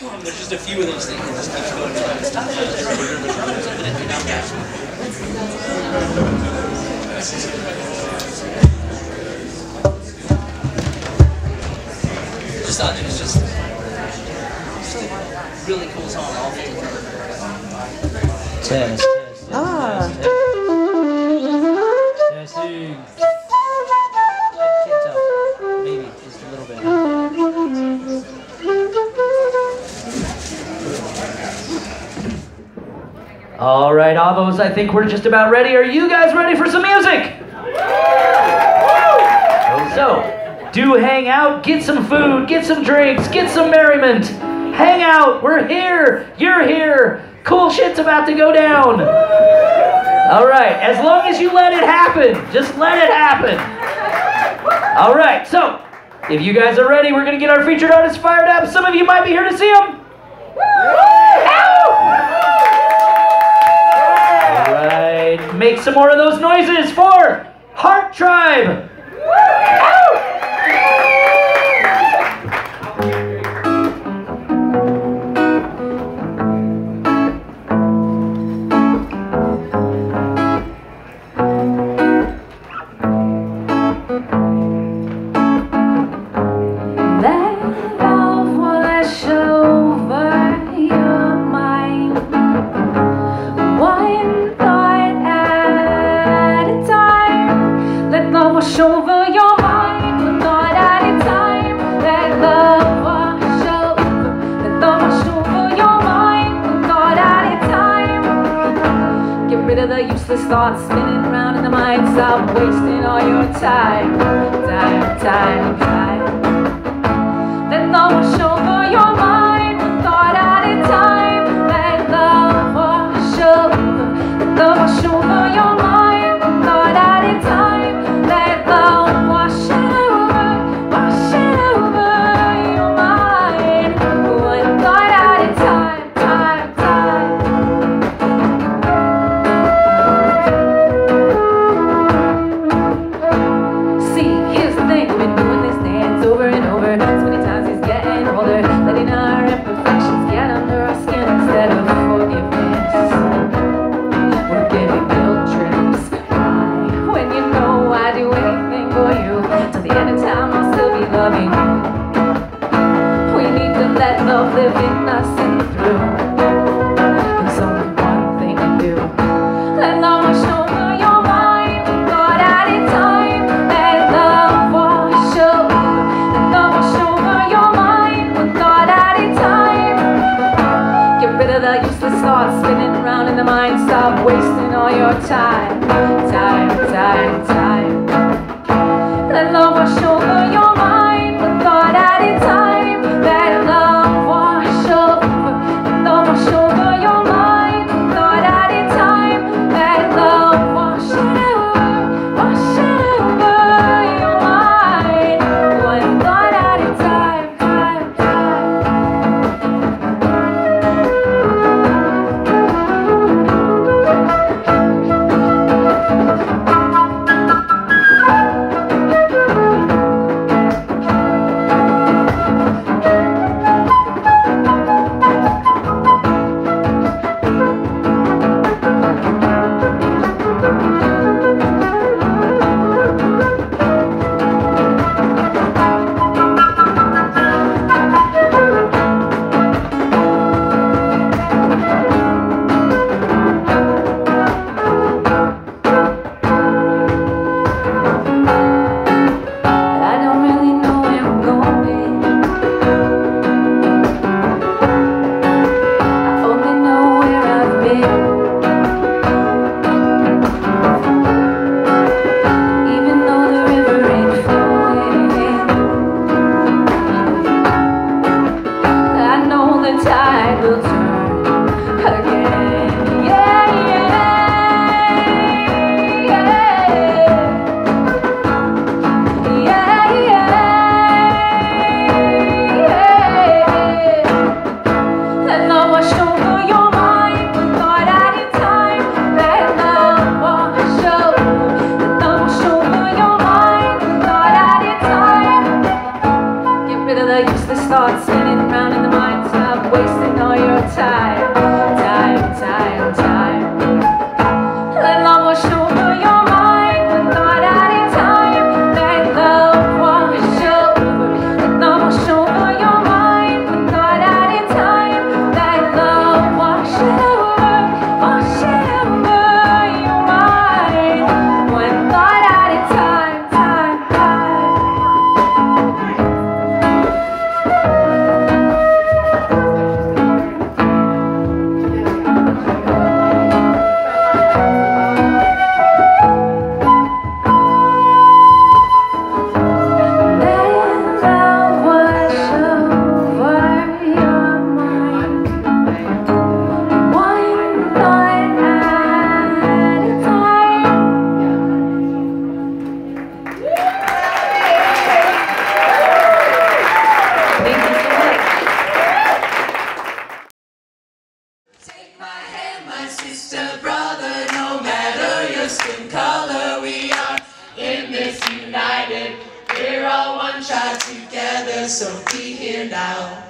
There's just a few of those things that just keeps going. Just thought it was just, just a really cool song. All Test, test, test, Ah. All right, Avos, I think we're just about ready. Are you guys ready for some music? So, do hang out, get some food, get some drinks, get some merriment. Hang out, we're here, you're here. Cool shit's about to go down. All right, as long as you let it happen, just let it happen. All right, so if you guys are ready, we're gonna get our featured artists fired up. Some of you might be here to see them. Make some more of those noises for Heart Tribe. The thoughts spinning around in the mind. Stop wasting all your time. Time, time, time. Let love wash over us Get rid useless thoughts spinning around in the mind. Stop wasting all your time, all one tribe together, so be here now.